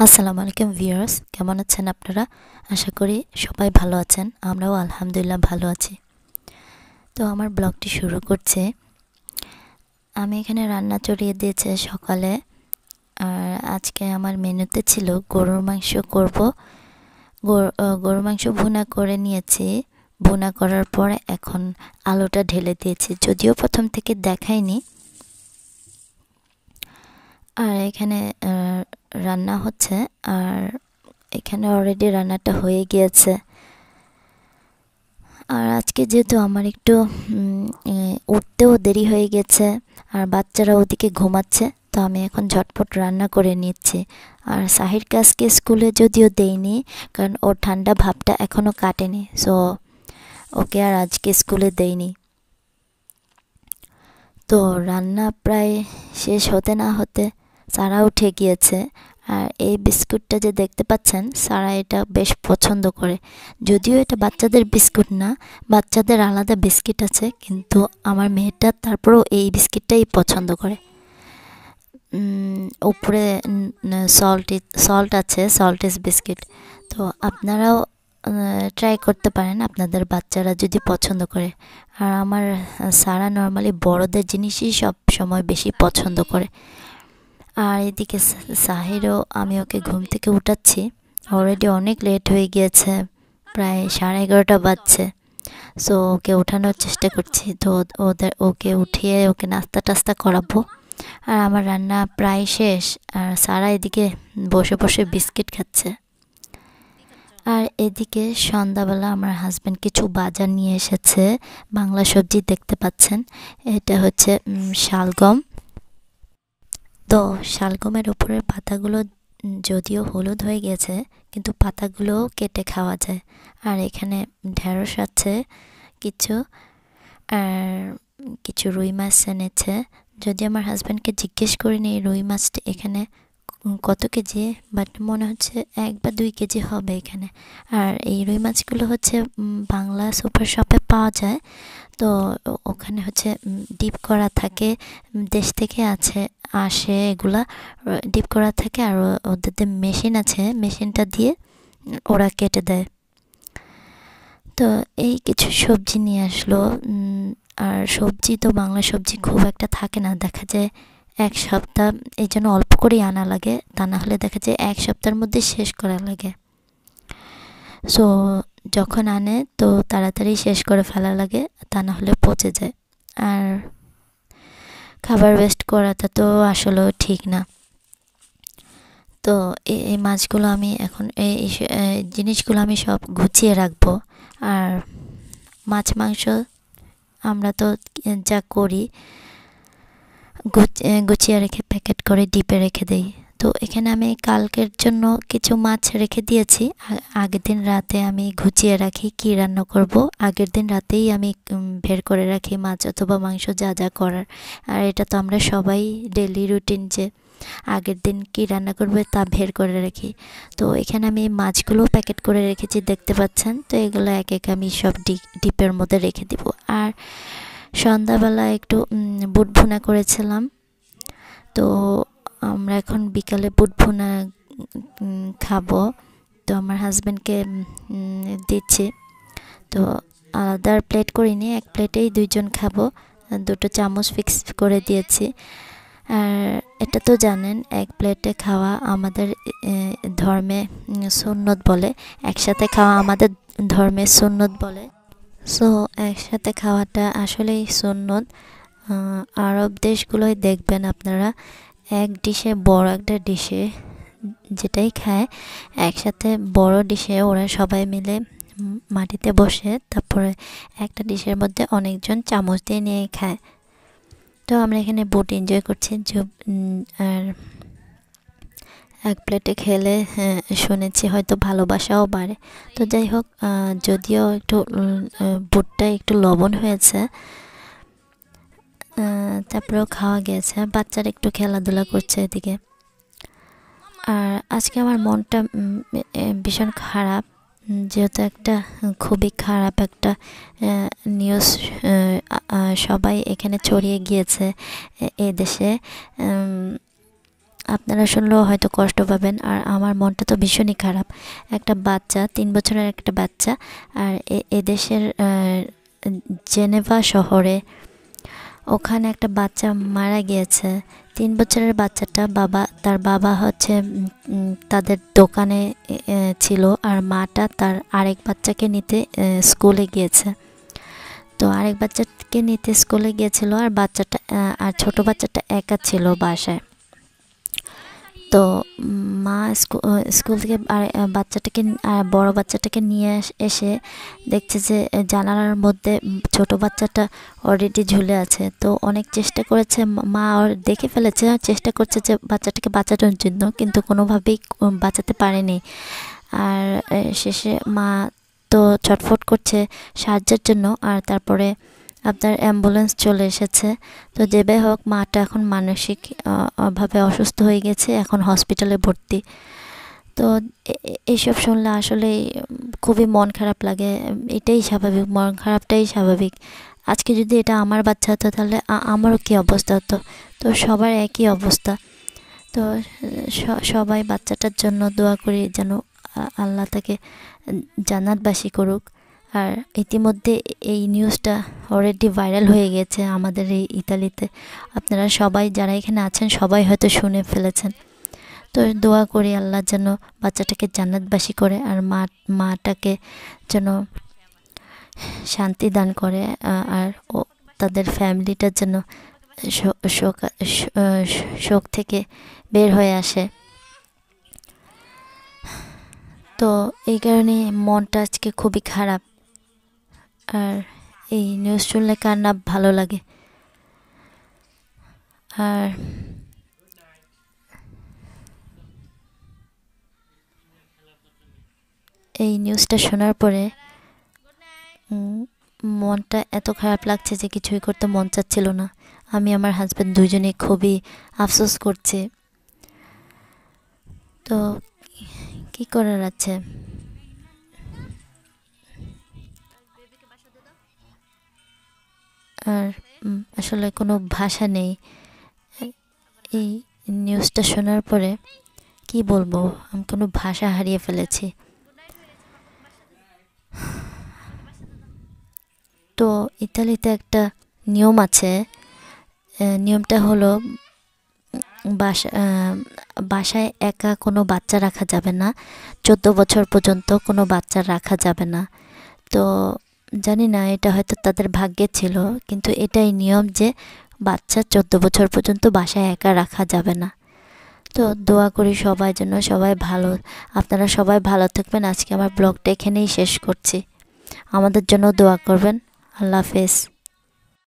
আসসালামু আলাইকুম ভিউয়ার্স, কেমন আছেন আপনারা? আশা করি সবাই ভালো আছেন, আমরাও আলহামদুলিল্লাহ ভালো আছি। তো আমার ব্লগটি শুরু করছে। আমি এখানে রান্না চড়িয়ে দিয়েছে সকালে। আর আজকে আমার মেনুতে ছিল গরুর মাংস করব। গরুর মাংস ভুনা করে নিয়েছি। ভুনা করার পরে এখন আলুটা ঢেলে দিয়েছি। যদিও প্রথম থেকে দেখাইনি আর এখানে রান্না হচ্ছে আর এখানে অলরেডি রান্নাটা হয়ে গিয়েছে। আর আজকে যেহেতু আমার একটু উঠতেও দেরি হয়ে গেছে আর বাচ্চারা ওদিকে ঘুমাচ্ছে, তো আমি এখন ঝটপট রান্না করে নিচ্ছি। আর সাহির কাজকে স্কুলে যদিও দেইনি, কারণ ওর ঠান্ডা ভাবটা এখনও কাটেনি সো ওকে আর আজকে স্কুলে দেইনি। তো রান্না প্রায় শেষ হতে না হতে সারা উঠে গিয়েছে আর এই বিস্কুটটা যে দেখতে পাচ্ছেন, সারা এটা বেশ পছন্দ করে। যদিও এটা বাচ্চাদের বিস্কুট না, বাচ্চাদের আলাদা বিস্কিট আছে, কিন্তু আমার মেয়েটা তারপরেও এই বিস্কিটটাই পছন্দ করে। উপরে সল্ট সল্ট আছে সল্টেস বিস্কিট তো আপনারাও ট্রাই করতে পারেন আপনাদের বাচ্চারা যদি পছন্দ করে। আর আমার, সারা নর্মালি বড়দের জিনিসই সব সময় বেশি পছন্দ করে। আর এদিকে সাহিরও, আমি ওকে ঘুম থেকে উঠাচ্ছি। অলরেডি অনেক লেট হয়ে গিয়েছে, প্রায় সাড়ে এগারোটা বাজছে। সো ওকে ওঠানোর চেষ্টা করছি। তো ওদের ওকে উঠিয়ে ওকে নাস্তা টাস্তা করাবো। আর আমার রান্না প্রায় শেষ, আর সারা এদিকে বসে বসে বিস্কিট খাচ্ছে। আর এদিকে সন্ধ্যাবেলা আমার হাজব্যান্ড কিছু বাজার নিয়ে এসেছে, বাংলা সবজি দেখতে পাচ্ছেন। এটা হচ্ছে শালগম। তো শালগমের উপরের পাতাগুলো যদিও হলুদ হয়ে গেছে, কিন্তু পাতাগুলো কেটে খাওয়া যায়। আর এখানে ঢেঁড়স আছে, কিছু, আর কিছু রুই মাছ এনেছে। যদি আমার হাজব্যান্ডকে জিজ্ঞেস করিনি রুই মাছটা এখানে কত কেজি, বাট মনে হচ্ছে এক বা দুই কেজি হবে এখানে। আর এই রুই মাছগুলো হচ্ছে বাংলা সুপার শপে পাওয়া যায়। তো ওখানে হচ্ছে ডিপ করা থাকে দেশ থেকে আছে আসে এগুলা ডিপ করা থাকে আর ওদের যে মেশিন আছে মেশিনটা দিয়ে ওরা কেটে দেয়। তো এই কিছু সবজি নিয়ে আসলো। আর সবজি তো বাংলা সবজি খুব একটা থাকে না। দেখা যায় এক সপ্তাহ, এই জন্য অল্প করেই আনা লাগে। তা না হলে দেখা যায় এক সপ্তাহের মধ্যে শেষ করা লাগে। সো যখন আনে তো তাড়াতাড়ি শেষ করে ফেলা লাগে। তা না হলে পচে যায়। আর খাবার ওয়েস্ট করাটা তো আসলেও ঠিক না। তো এই মাছগুলো আমি এখন এই জিনিসগুলো আমি সব গুছিয়ে রাখব। আর মাছ, মাংস আমরা তো যা করি গুছিয়ে রেখে, প্যাকেট করে ডিপে রেখে দিই। তো এখানে আমি কালকের জন্য কিছু মাছ রেখে দিয়েছি। আগের দিন রাতে আমি ঘুচিয়ে রাখি কি রান্না করব। আগের দিন রাতেই আমি বের করে রাখি মাছ অথবা মাংস যা যা করার। আর এটা তো আমরা সবাই ডেলি রুটিন যে আগের দিন কি রান্না করবে তা বের করে রাখি। তো এখানে আমি মাছগুলো প্যাকেট করে রেখেছি, দেখতে পাচ্ছেন? তো এগুলো এক এক আমি সব ডিপের মধ্যে রেখে দিব। আর সন্ধ্যাবেলা একটু বুট ভুনা করেছিলাম। তো আমরা এখন বিকালে বুট ভুনা খাব। তো আমার হাজব্যান্ডকে দিচ্ছি। তো আলাদা প্লেট করিনি, এক প্লেটেই দুইজন খাব। দুটো চামচ ফিক্স করে দিয়েছি। আর এটা তো জানেন, এক প্লেটে খাওয়া আমাদের ধর্মে সুন্নত বলে। একসাথে খাওয়া আমাদের ধর্মে সুন্নত বলে। সো, একসাথে খাওয়াটা আসলেই সুন্নত। আরব দেশগুলোয় দেখবেন আপনারা এক ডিশে, বড় একটা ডিশে যেটাই খায়, একসাথে বড় ডিশে ওরা সবাই মিলে মাটিতে বসে, তারপরে একটা ডিশের মধ্যে অনেকজন চামচ দিয়ে নিয়ে খায়। তো আমরা এখানে বোট এনজয় করছি। আর এক প্লেটে খেলে শুনেছি হয়তো ভালোবাসাও বাড়ে। তো যাই হোক যদিও একটু বুটটা একটু লবণ হয়েছে তারপরেও খাওয়া গেছে। বাচ্চারা একটু খেলাধুলা করছে এদিকে। আর আজকে আমার মনটা ভীষণ খারাপ। যেহেতু একটা খুবই খারাপ একটা নিউজ সবাই এখানে ছড়িয়ে গিয়েছে এ দেশে। আপনারা শুনলেও হয়তো কষ্ট পাবেন। আর আমার মনটা তো ভীষণই খারাপ। একটা বাচ্চা, তিন বছরের একটা বাচ্চা, আর এ এদেশের জেনেভা শহরে ওখানে একটা বাচ্চা মারা গিয়েছে। তিন বছরের বাচ্চাটা বাবা, তার বাবা হচ্ছে তাদের দোকানে ছিল আর মাটা তার আরেক বাচ্চাকে নিতে স্কুলে গিয়েছে। তো আরেক বাচ্চাকে নিতে স্কুলে গিয়েছিল আর বাচ্চাটা আর ছোট বাচ্চাটা একা ছিল বাসায়। তো মা স্কুল থেকে আর বাচ্চাটাকে বড় বাচ্চাটাকে নিয়ে এসে দেখছে যে জানালার মধ্যে ছোট বাচ্চাটা অলরেডি ঝুলে আছে। তো অনেক চেষ্টা করেছে মা ওর দেখে ফেলেছে চেষ্টা করছে যে বাচ্চাটাকে বাঁচানোর জন্য, কিন্তু কোনোভাবেই বাঁচাতে পারেনি। আর শেষে মা তো ছটফট করছে সাহায্যের জন্য, আর তারপরে আপনার অ্যাম্বুলেন্স চলে এসেছে। তো যেভাবে হোক মাটা এখন মানসিক ভাবে অসুস্থ হয়ে গেছে, এখন হসপিটালে ভর্তি। তো এইসব শুনলে আসলে খুবই মন খারাপ লাগে। এটাই স্বাভাবিক, মন খারাপটাই স্বাভাবিক। আজকে যদি এটা আমার বাচ্চা হতো, তাহলে আমারও কী অবস্থা হতো? তো সবার একই অবস্থা। তো সবাই বাচ্চাটার জন্য দোয়া করি যেন আল্লাহ তাকে জান্নাতবাসী করুক। আর ইতিমধ্যে এই নিউজটা অলরেডি ভাইরাল হয়ে গেছে আমাদের এই ইতালিতে। আপনারা সবাই যারা এখানে আছেন, সবাই হয়তো শুনে ফেলেছেন। তো দোয়া করি আল্লাহ যেন বাচ্চাটাকে জান্নাতবাসী করে আর মা, মাটাকে যেন শান্তি দান করে আর ও তাদের ফ্যামিলিটার জন্য শোক শোক থেকে বের হয়ে আসে। তো এই কারণে মনটা আজকে খুবই খারাপ। আর এই নিউজ শুনলে কার না ভালো লাগে? আর এই নিউজটা শোনার পরে মনটা এত খারাপ লাগছে যে কিছুই করতে মন চাচ্ছিল না। আমি আমার হাজব্যান্ড দুজনেই খুবই আফসোস করছি। তো কি করার আছে? আর আসলে কোনো ভাষা নেই। এই নিউজটা শোনার পরে কি বলব, আমি কোনো ভাষা হারিয়ে ফেলেছি। তো ইতালিতে একটা নিয়ম আছে নিয়মটা হলো বাসা বাসায় একা কোনো বাচ্চা রাখা যাবে না, চোদ্দ বছর পর্যন্ত কোনো বাচ্চা রাখা যাবে না। তো জানি না, এটা হয়তো তাদের ভাগ্যে ছিল, কিন্তু এটাই নিয়ম যে বাচ্চা চোদ্দ বছর পর্যন্ত বাসায় একা রাখা যাবে না। তো দোয়া করি সবাই জন্য সবাই ভালো, আপনারা সবাই ভালো থাকবেন। আজকে আমার ব্লগটা এখানেই শেষ করছি। আমাদের জন্য দোয়া করবেন। আল্লাহ হাফেজ।